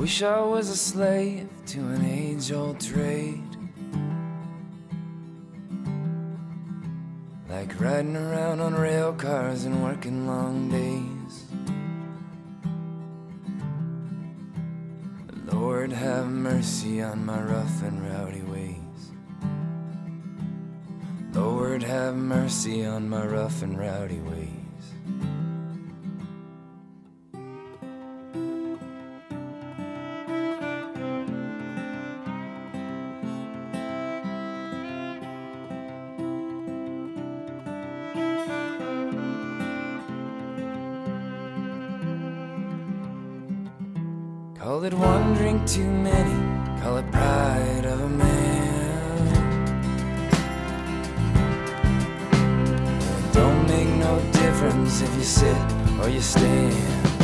wish I was a slave to an age old trade. Like riding around on rail cars and working long days. Lord, have mercy on my rough and rowdy ways. Lord, have mercy on my rough and rowdy ways. Call it one drink too many, call it pride of a man. It don't make no difference if you sit or you stand.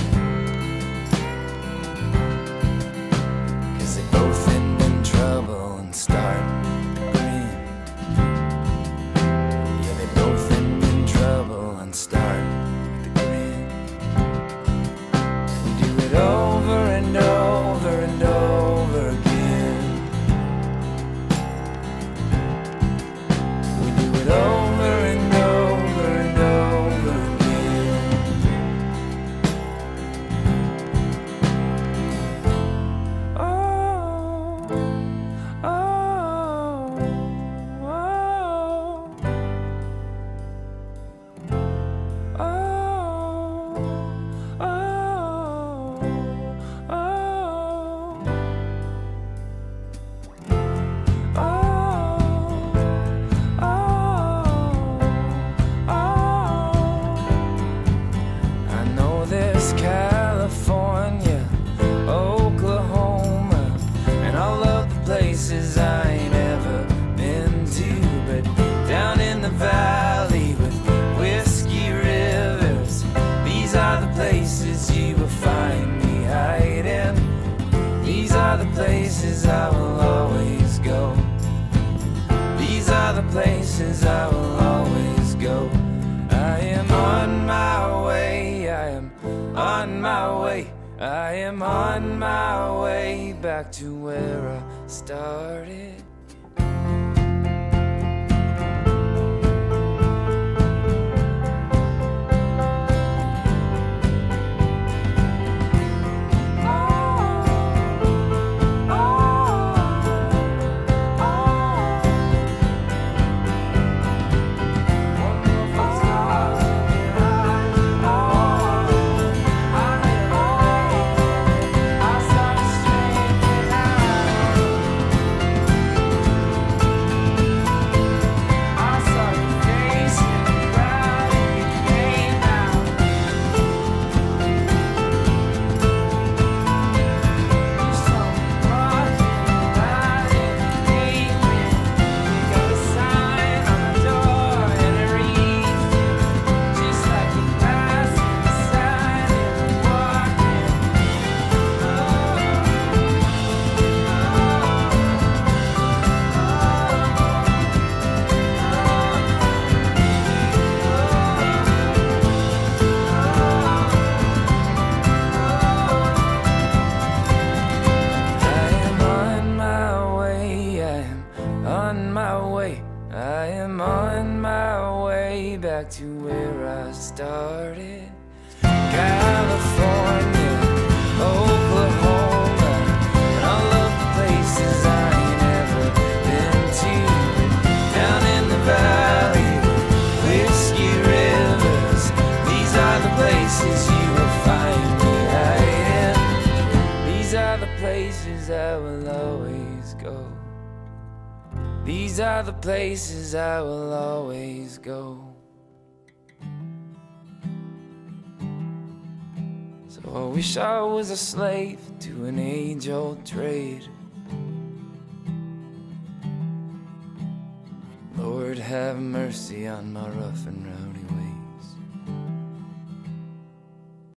Places I ain't ever been to, but down in the valley with whiskey rivers, these are the places you will find me hiding. These are the places I will always go. These are the places I will always go. I am on my way back to where I started. To where I started. California, Oklahoma, and all of the places I ain't ever been to. Down in the valley, whiskey rivers, these are the places you will find me hiding. These are the places I will always go. These are the places I will always go. So I wish I was a slave to an age old trade. Lord, have mercy on my rough and rowdy